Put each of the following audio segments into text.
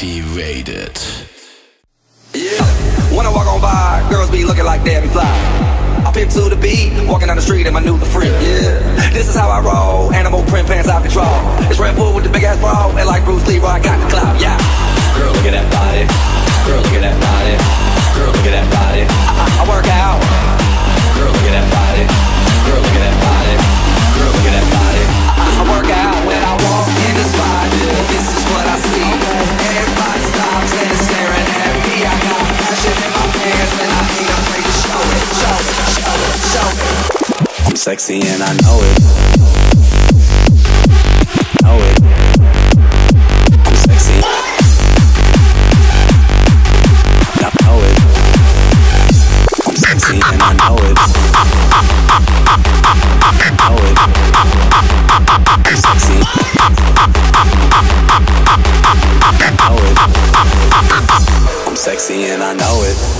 activated. Yeah. When I walk on by, girls be looking like Debbie Fly. I pimp to the beat, walking down the street in my new the freak. Yeah. This is how I roll. Animal print pants out control. It's Red Bull with the big ass bra, and like Bruce Lee, I got sexy and I know it. Know it. I'm sexy. I know it. Sexy and I know it. Know it. I'm sexy. Know it. I'm sexy and I know it.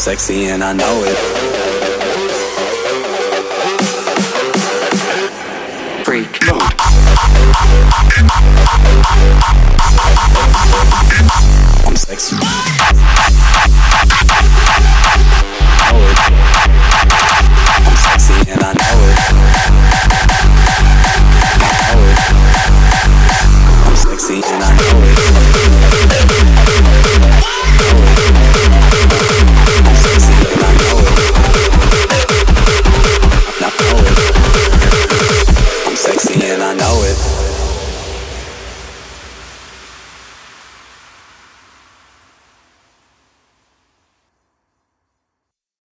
Sexy and I know it. Freak.